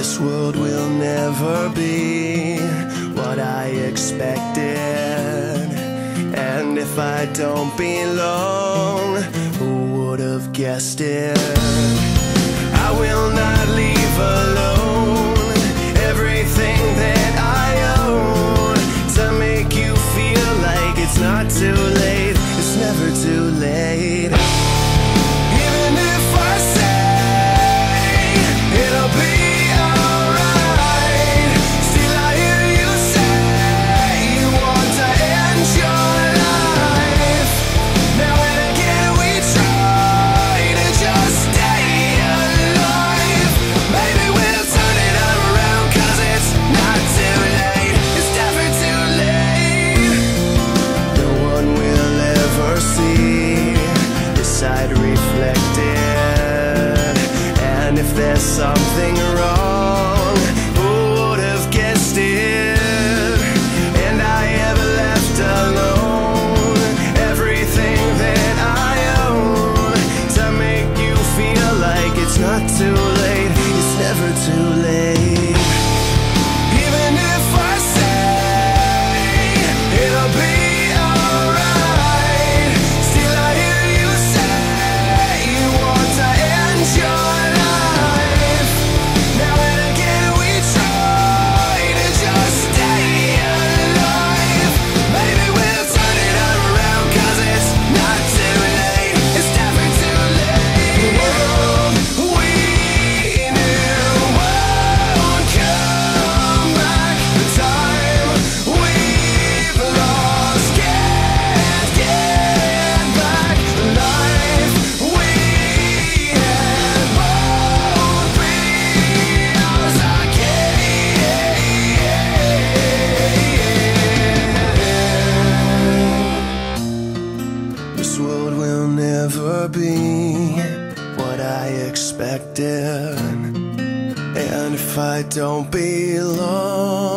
This world will never be what I expected. And if I don't belong, who would have guessed it? what I expected. And if I don't belong,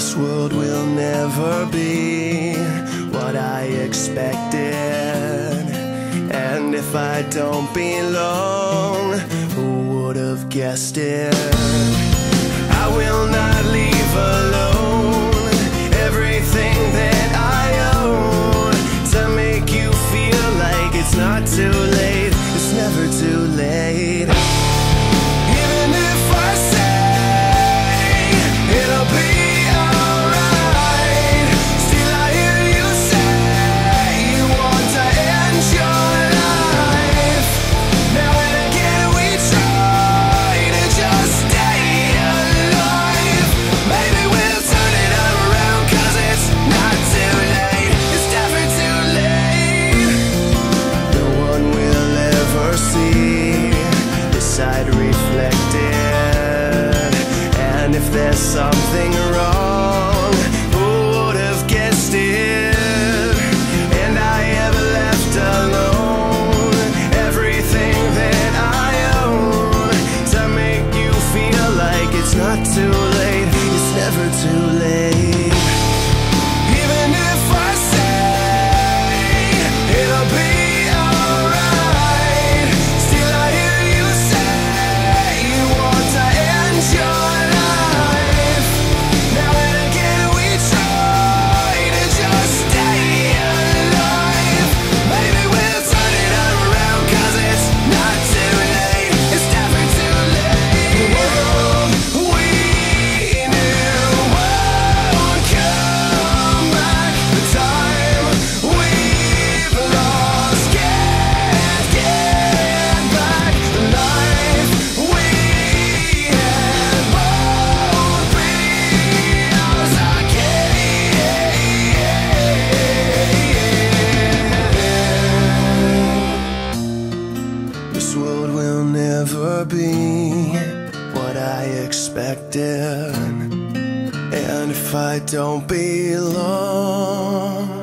This world will never be what I expected. And if I don't belong, who would have guessed it? there's something wrong. what I expected. And if I don't belong,